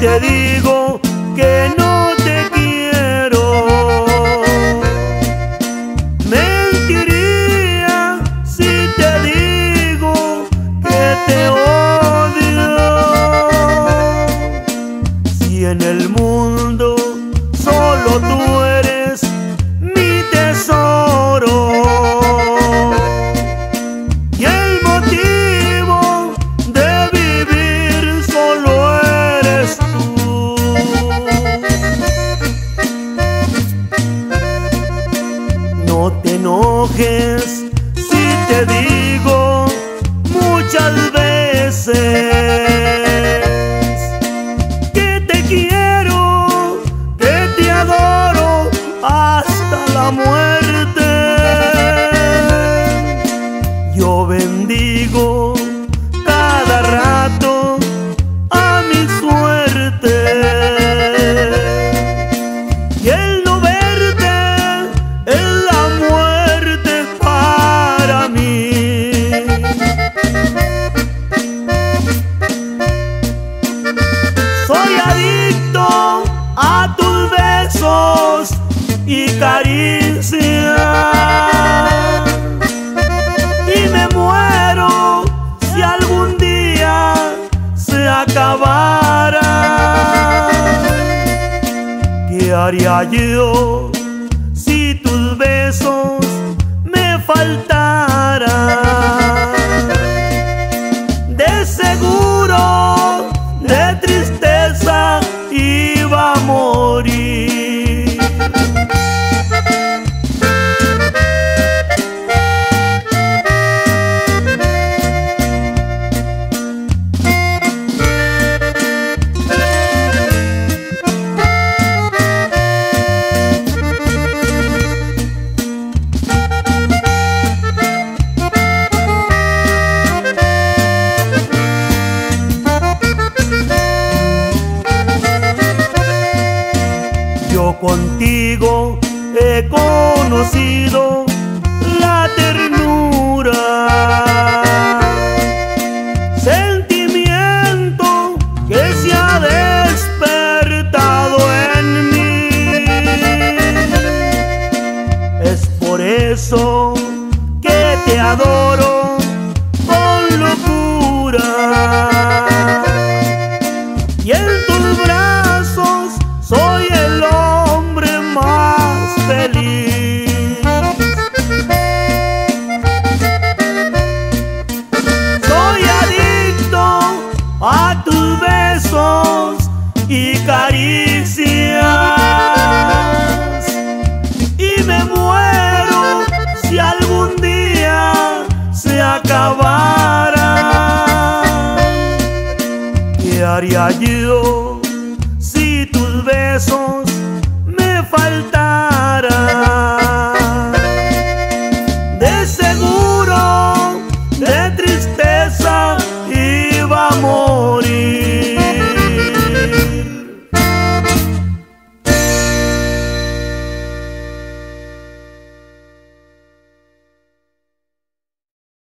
te digo que no te quiero. Mentiría si te digo que te odio. Si en el mundo solo tú si te digo muchas veces que te quiero, que te adoro hasta la muerte. Yo bendigo besos y caricias. Y me muero si algún día se acabara. ¿Qué haría yo si tus besos me faltaran? De seguro, de tristeza iba a morir. He conocido la ternura, sentimiento que se ha despertado en mí. Es por eso que te adoro y caricias. Y me muero si algún día se acabara. ¿Qué haría yo si tus besos?